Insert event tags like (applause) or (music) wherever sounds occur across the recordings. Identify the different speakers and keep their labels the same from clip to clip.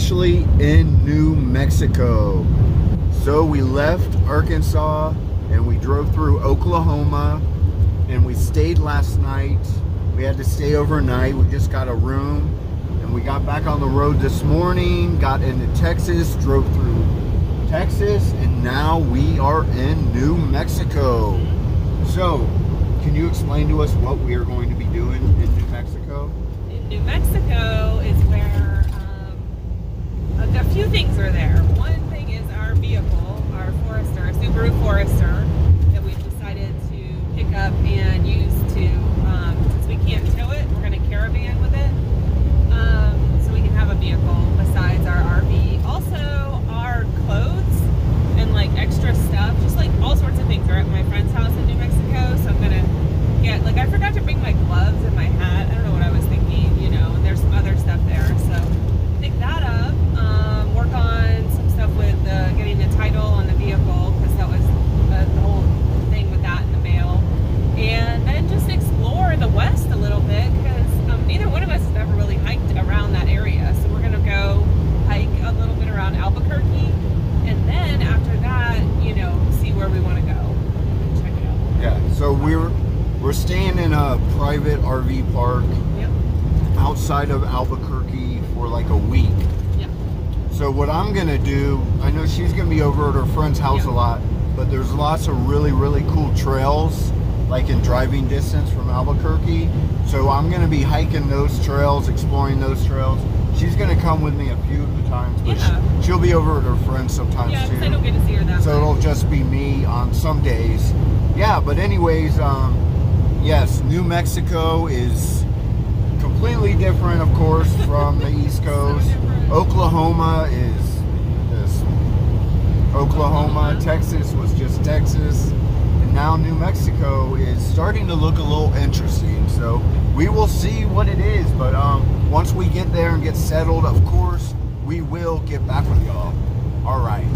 Speaker 1: officially in New Mexico. So we left Arkansas and we drove through Oklahoma and we stayed last night. We had to stay overnight. We just got a room and we got back on the road this morning, got into Texas, drove through Texas, and now we are in New Mexico. So, can you explain to us what we are going to be doing in New Mexico?
Speaker 2: In New Mexico um, a, few things are there. One thing is our vehicle, our Forester, a Subaru Forester, that we've decided to pick up and use to, um, since we can't tow it, we're going to caravan with it. Um, so we can have a vehicle besides our RV. Also, our clothes and like extra stuff, just like all sorts of things are at my friend's house in New Mexico. So I'm going to get, like, I forgot to bring my gloves and my hat. I don't know what I was thinking, you know, and there's some other stuff there. So pick that up, um, work on some stuff with uh, getting the title on the vehicle because that was uh, the whole thing with that in the mail. And then just explore the West a little bit because um, neither one of us has ever really hiked around that area. So we're going to go hike a little bit around Albuquerque. And then after that, you know, see where we want to go and check it out.
Speaker 1: Yeah, so we're we're staying in a private RV park
Speaker 2: Yep.
Speaker 1: outside of Albuquerque for like a week.
Speaker 2: Yep.
Speaker 1: So what I'm gonna do, I know she's gonna be over at her friend's house
Speaker 2: Yeah.
Speaker 1: a lot, but there's lots of really really cool trails, like in driving distance from Albuquerque. So I'm gonna be hiking those trails, exploring those trails. She's gonna come with me a few of the times, but
Speaker 2: Yeah.
Speaker 1: she, she'll be over at her friend's sometimes
Speaker 2: Yeah,
Speaker 1: too.
Speaker 2: I don't get to see her that
Speaker 1: so
Speaker 2: much.
Speaker 1: it'll just be me on some days yeah but anyways um yes new mexico is completely different of course from the (laughs) east coast
Speaker 2: different.
Speaker 1: oklahoma is oklahoma texas was just texas and now new mexico is starting to look a little interesting. So we will see what it is but um once we get there and get settled of course we will get back with y'all. All right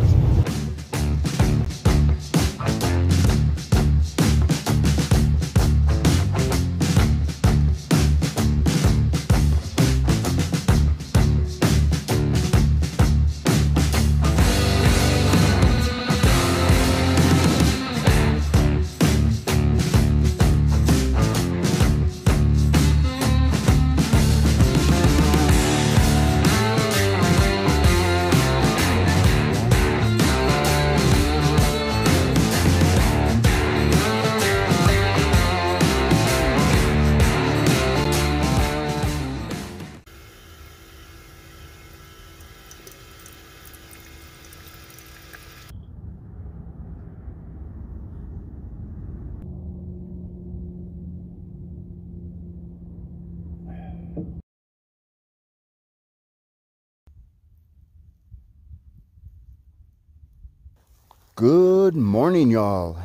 Speaker 1: Good morning, y'all.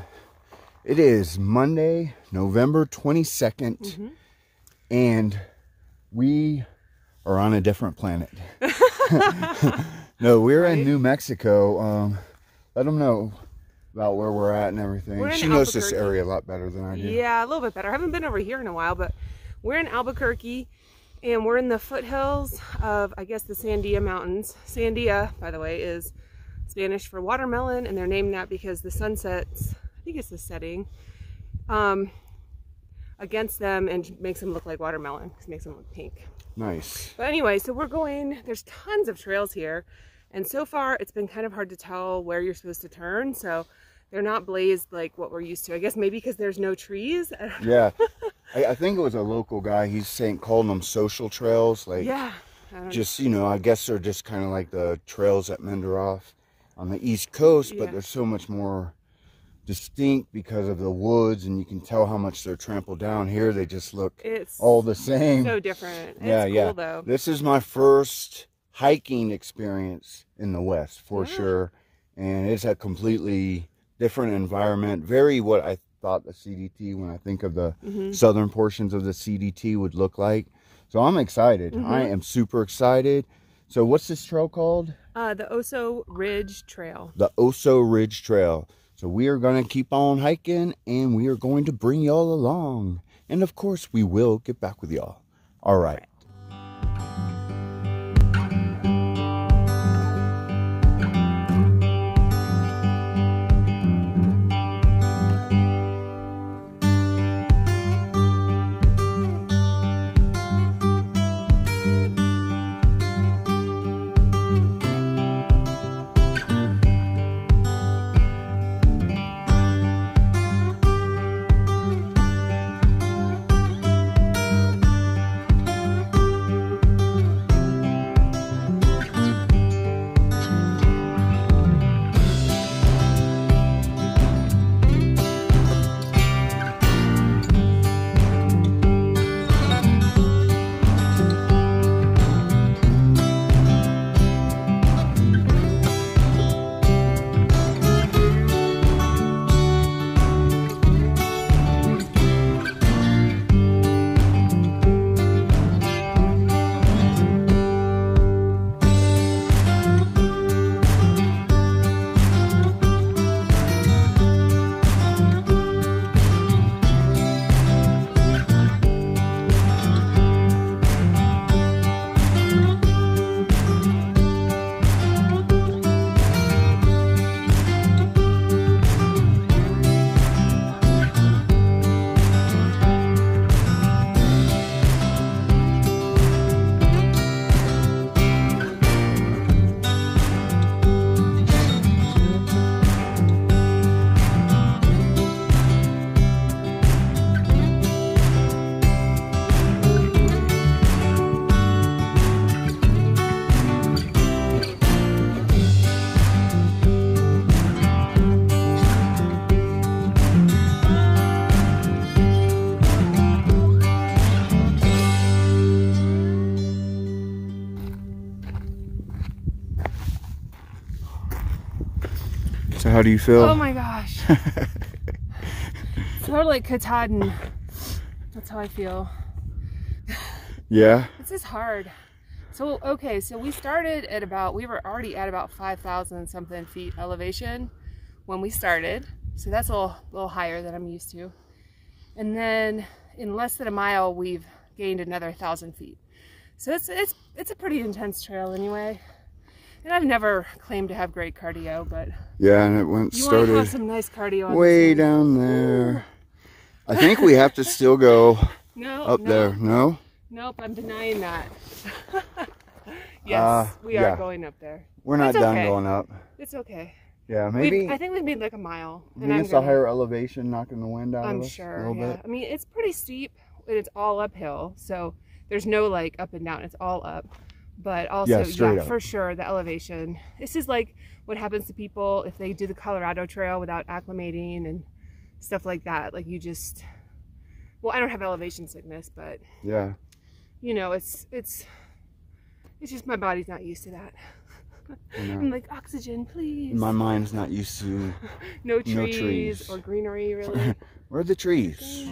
Speaker 1: It is Monday, November 22nd,
Speaker 2: Mhm.
Speaker 1: and we are on a different planet. (laughs) no, we're in New Mexico. Um, let them know about where we're at and everything. She knows this area a lot better than I do.
Speaker 2: Yeah, a little bit better. I haven't been over here in a while, but we're in Albuquerque and we're in the foothills of, I guess, the Sandia Mountains. Sandia, by the way, is Spanish for watermelon, and they're named that because the sun sets, I think it's the setting, um, against them and makes them look like watermelon. 'cause It makes them look pink.
Speaker 1: Nice.
Speaker 2: But anyway, so we're going, there's tons of trails here. And so far, it's been kind of hard to tell where you're supposed to turn. So they're not blazed like what we're used to. I guess maybe because there's no trees. (laughs)
Speaker 1: Yeah. I, I think it was a local guy. He's saying calling them social trails, like
Speaker 2: yeah.
Speaker 1: Just you know. I guess they're just kind of like the trails at Menderoth on the East Coast, but
Speaker 2: Yeah.
Speaker 1: they're so much more distinct because of the woods, and you can tell how much they're trampled down. Here, they just look
Speaker 2: It's
Speaker 1: all the same.
Speaker 2: so different. It's
Speaker 1: yeah,
Speaker 2: cool
Speaker 1: yeah.
Speaker 2: though.
Speaker 1: This is my first hiking experience in the West for
Speaker 2: Yeah.
Speaker 1: sure, and it's a completely different environment. Very what I thought the CDT when I think of the
Speaker 2: Mhm.
Speaker 1: southern portions of the CDT would look like. So I'm excited.
Speaker 2: Mhm.
Speaker 1: I am super excited. So what's this trail called?
Speaker 2: Uh, the Oso Ridge Trail.
Speaker 1: The Oso Ridge Trail. So we are going to keep on hiking and we are going to bring y'all along. And of course, we will get back with y'all. All right. How do you feel?
Speaker 2: Oh my gosh. (laughs) sort of like Katahdin. That's how I feel.
Speaker 1: yeah.
Speaker 2: This is hard. So, okay, so we started at about, we were already at about 5,000 something feet elevation when we started. So that's a little, little higher than I'm used to. And then in less than a mile, we've gained another thousand feet. So it's, it's, it's a pretty intense trail anyway. And I've never claimed to have great cardio, but
Speaker 1: yeah, and it went
Speaker 2: you
Speaker 1: started
Speaker 2: want to have some nice cardio.
Speaker 1: way down there. I think we have to still go (laughs)
Speaker 2: no,
Speaker 1: up
Speaker 2: no,
Speaker 1: there. No?
Speaker 2: Nope, I'm denying that. (laughs) yes,
Speaker 1: Uh,
Speaker 2: we are
Speaker 1: yeah.
Speaker 2: going up there.
Speaker 1: We're not
Speaker 2: That's
Speaker 1: done
Speaker 2: okay.
Speaker 1: going up.
Speaker 2: It's okay.
Speaker 1: Yeah,
Speaker 2: We've-
Speaker 1: maybe
Speaker 2: I think we've made like a mile.
Speaker 1: maybe it's
Speaker 2: gonna-
Speaker 1: higher elevation knocking the wind out
Speaker 2: I'm
Speaker 1: of us a
Speaker 2: sure.
Speaker 1: little
Speaker 2: Yeah.
Speaker 1: bit.
Speaker 2: I mean, it's pretty steep. and It's all uphill, so there's no like up and down. It's all up. But also,
Speaker 1: Yeah,
Speaker 2: yeah, for sure, the elevation. This is like what happens to people if they do the Colorado Trail without acclimating and stuff like that. Like you just, well, I don't have elevation sickness, but
Speaker 1: Yeah.
Speaker 2: you know, it's it's it's just my body's not used to that. (laughs) I'm like oxygen, please.
Speaker 1: My mind's not used to (laughs)
Speaker 2: no trees,
Speaker 1: no trees.
Speaker 2: or greenery, really. (laughs)
Speaker 1: where are the trees?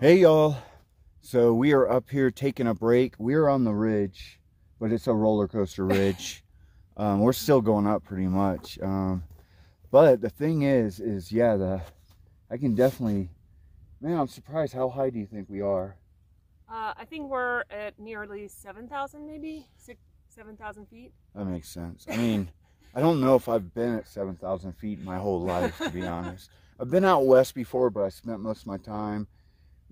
Speaker 1: Hey y'all. So we are up here taking a break. We're on the ridge, but it's a roller coaster ridge. (laughs) um, we're still going up pretty much. Um, but the thing is, is yeah, the I can definitely, man, I'm surprised. How high do you think we are?
Speaker 2: Uh, I think we're at nearly 7,000 maybe, six, 7,000 feet.
Speaker 1: That makes sense. I mean, I don't know if I've been at 7,000 feet my whole life, to be (laughs) honest. I've been out west before, but I spent most of my time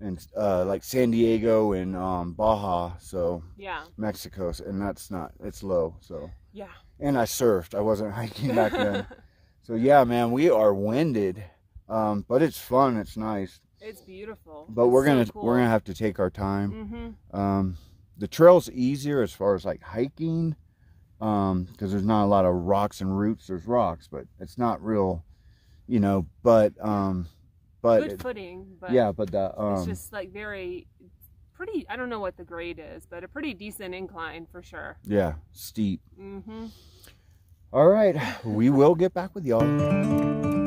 Speaker 1: in uh, like San Diego and um, Baja, so
Speaker 2: Yeah,
Speaker 1: Mexico, and that's not, it's low. So,
Speaker 2: yeah.
Speaker 1: and I surfed. I wasn't (laughs) hiking back then. (laughs) so yeah, man, we are winded, um, but it's fun. It's nice.
Speaker 2: it's beautiful.
Speaker 1: But we're gonna we're gonna have to take our time.
Speaker 2: Mm-hmm.
Speaker 1: Um, the trail's easier as far as like hiking, um, because there's not a lot of rocks and roots. There's rocks, but it's not real, you know. But um, but
Speaker 2: Good footing, but
Speaker 1: yeah, but the
Speaker 2: it's
Speaker 1: um,
Speaker 2: just like very pretty. I don't know what the grade is, but a pretty decent incline for sure.
Speaker 1: yeah, steep.
Speaker 2: Mm-hmm.
Speaker 1: All right, we will get back with y'all.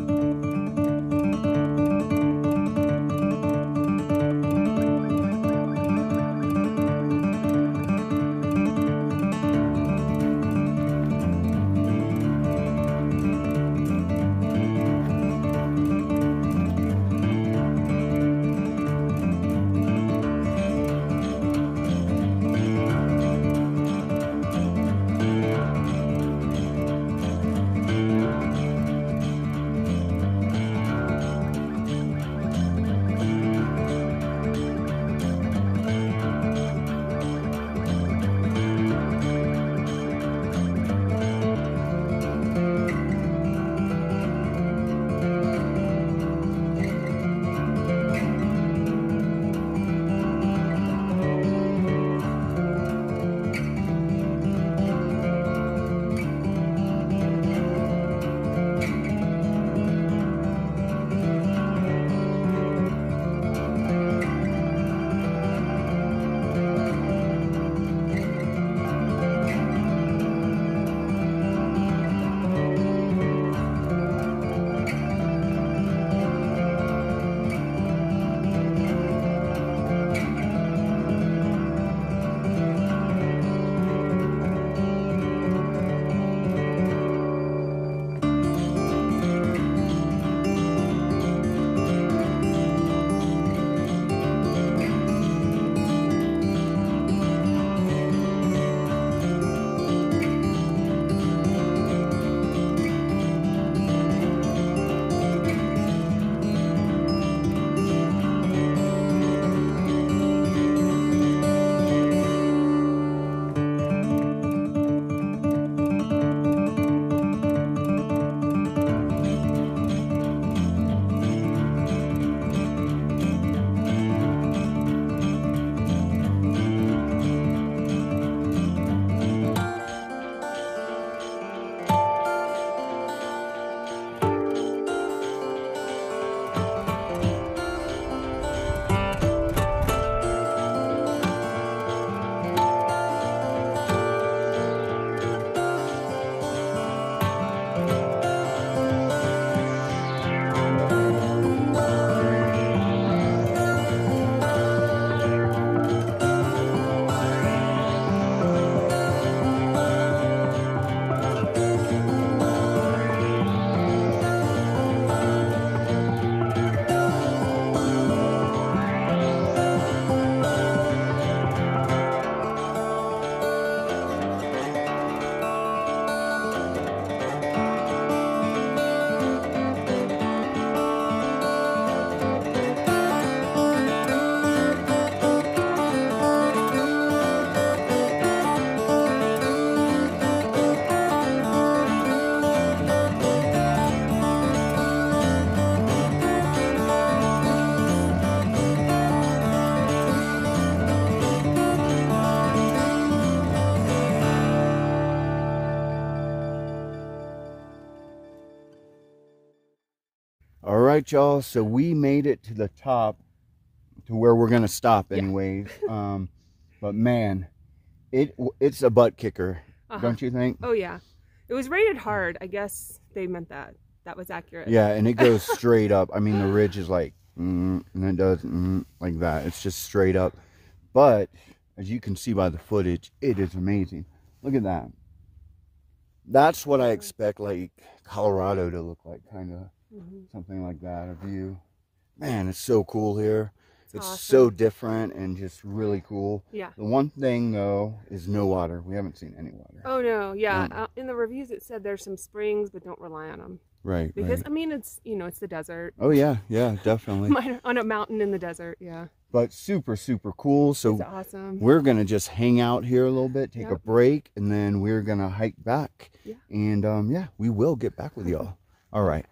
Speaker 1: Right, y'all. So we made it to the top, to where we're gonna stop,
Speaker 2: Yeah.
Speaker 1: anyways. um, but man, it it's a butt kicker,
Speaker 2: Uh-huh.
Speaker 1: don't you think?
Speaker 2: Oh yeah, it was rated hard. I guess they meant that. That was accurate.
Speaker 1: Yeah, and it goes (laughs) straight up. I mean, the ridge is like, mm, and it does mm, like that. It's just straight up. But as you can see by the footage, it is amazing. Look at that. That's what I expect, like Colorado to look like, kind of
Speaker 2: Mhm.
Speaker 1: something like that. A view. Man, it's so cool here.
Speaker 2: It's,
Speaker 1: It's
Speaker 2: awesome.
Speaker 1: so different and just really cool.
Speaker 2: Yeah.
Speaker 1: The one thing though is no water. We haven't seen any water.
Speaker 2: Oh no, yeah. Uh, in the reviews, it said there's some springs, but don't rely on them
Speaker 1: Right.
Speaker 2: because
Speaker 1: right.
Speaker 2: I mean it's you know it's the desert.
Speaker 1: Oh yeah, yeah, definitely. (laughs)
Speaker 2: On a mountain in the desert. Yeah,
Speaker 1: but super, super cool. So
Speaker 2: awesome.
Speaker 1: we're gonna just hang out here a little bit, take a break, and then we're gonna hike back.
Speaker 2: Yeah.
Speaker 1: And um, yeah, we will get back with y'all. (laughs) All right.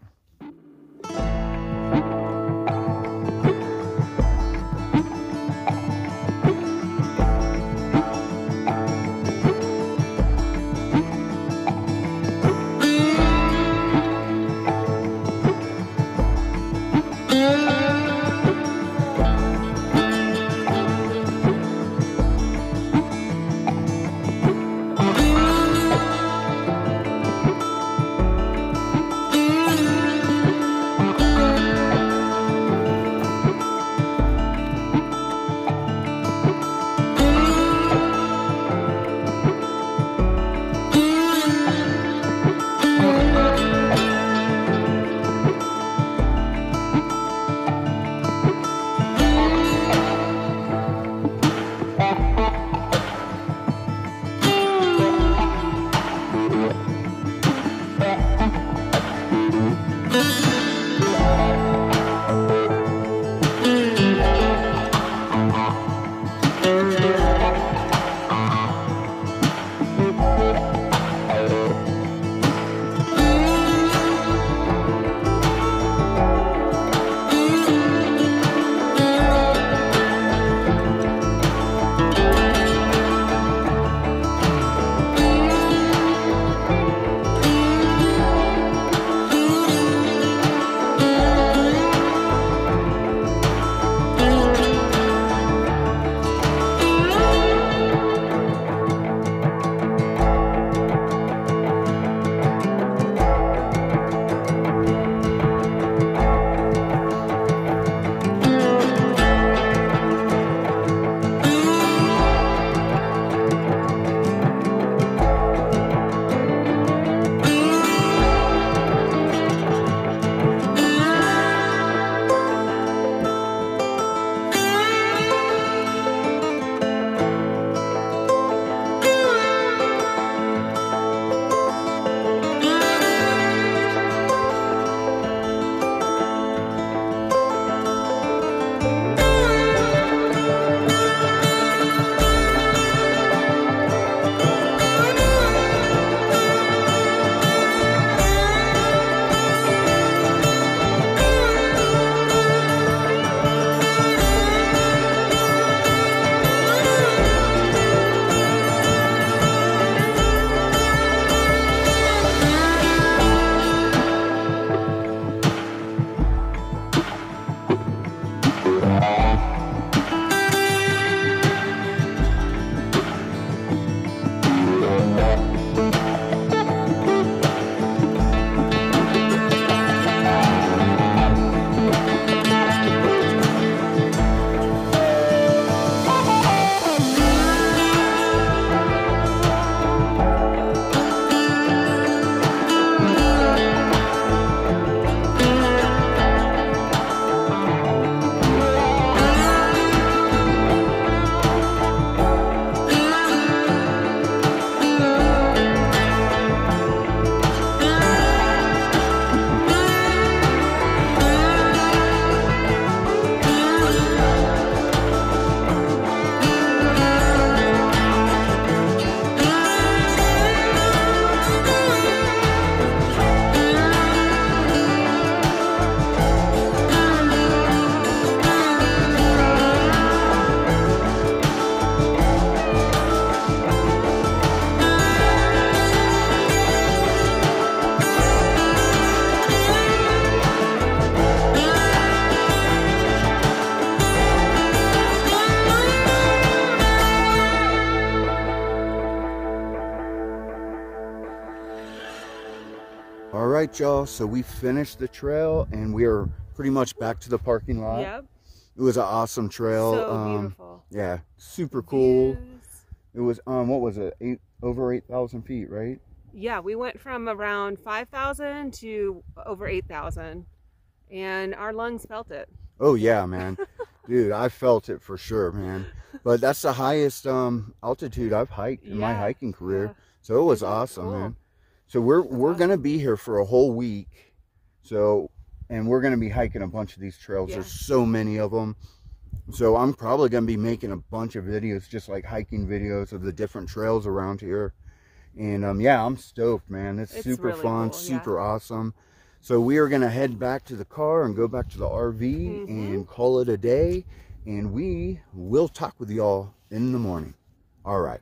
Speaker 1: Y'all. So we finished the trail and we are pretty much back to the parking lot.
Speaker 2: Yep.
Speaker 1: It was an awesome trail.
Speaker 2: So
Speaker 1: um,
Speaker 2: beautiful.
Speaker 1: yeah, super cool.
Speaker 2: Views.
Speaker 1: It was um, what was it? Eight over eight thousand feet, right?
Speaker 2: Yeah, we went from around 5,000 to over 8,000 and our lungs felt it.
Speaker 1: Oh yeah, man, (laughs) dude, I felt it for sure, man. But that's the highest um altitude I've hiked in my hiking career.
Speaker 2: yeah.
Speaker 1: So it was awesome,
Speaker 2: cool?
Speaker 1: man. So we're we're gonna be here for a whole week. So and we're gonna be hiking a bunch of these trails.
Speaker 2: Yeah.
Speaker 1: There's so many of them. So I'm probably gonna be making a bunch of videos, just like hiking videos of the different trails around here. And um, yeah, I'm stoked, man. It's,
Speaker 2: It's
Speaker 1: super
Speaker 2: really
Speaker 1: fun,
Speaker 2: cool, yeah.
Speaker 1: super awesome. So we are gonna head back to the car and go back to the RV
Speaker 2: Mhm.
Speaker 1: and call it a day. And we will talk with y'all in the morning. All right.